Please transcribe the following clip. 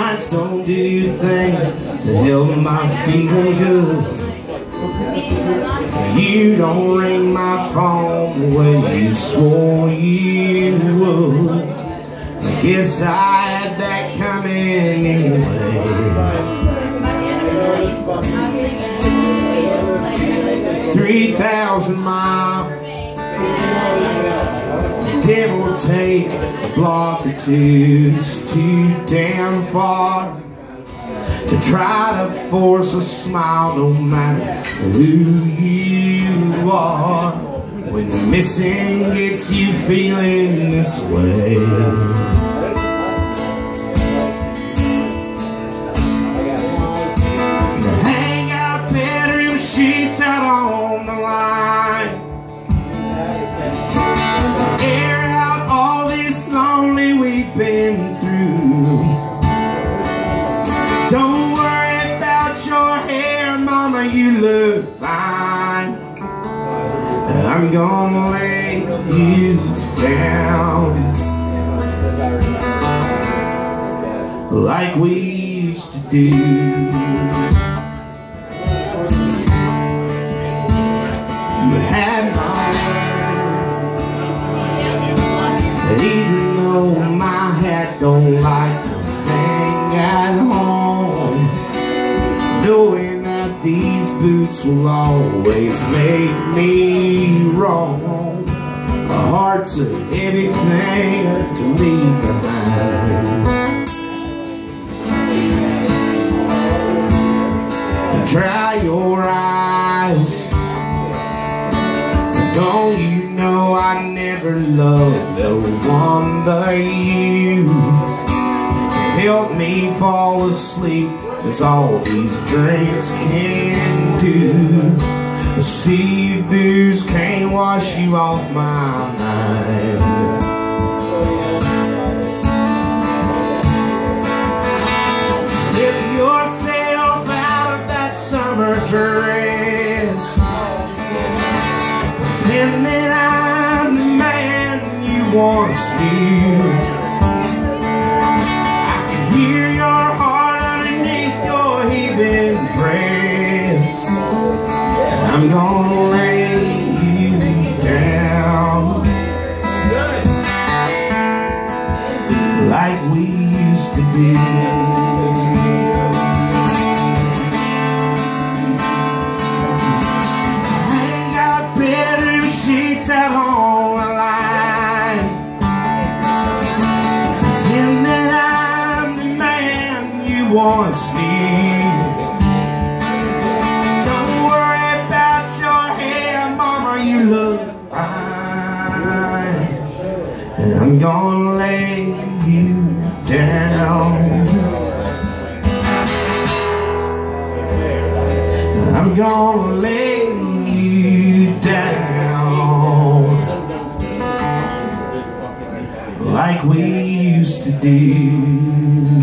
nights don't do things to help my feeling good? You don't ring my phone the way you swore you would. I guess I had that coming anyway. Three thousand miles give or take a block or two It's too damn far To try to force a smile no matter who you are. When missing gets you feeling this way you look fine I'm gonna lay you down. Like we used to do. You had my even though my hat don't like will always make me wrong. A heavy thing to leave behind. Dry your eyes. Don't you know I never loved no one but you? Help me fall asleep As all these drinks can do. The sea booze can't wash you off my mind. Slip yourself out of that summer dress. Pretend that I'm the man you once knew I'm gonna lay you down. Like we used to do. Out better sheets Pretend that I'm the man you once knew I'm gonna lay you down. I'm gonna lay you down. Like we used to do